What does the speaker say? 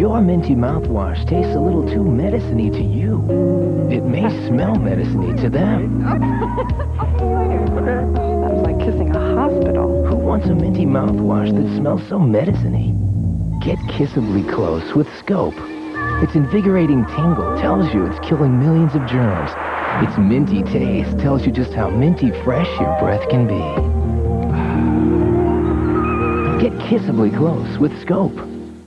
your minty mouthwash tastes a little too medicine to you, it may smell medicine to them. That's like kissing a hospital. Who wants a minty mouthwash that smells so medicine Get kissably close with Scope. Its invigorating tingle tells you it's killing millions of germs. Its minty taste tells you just how minty fresh your breath can be. Get kissably close with Scope.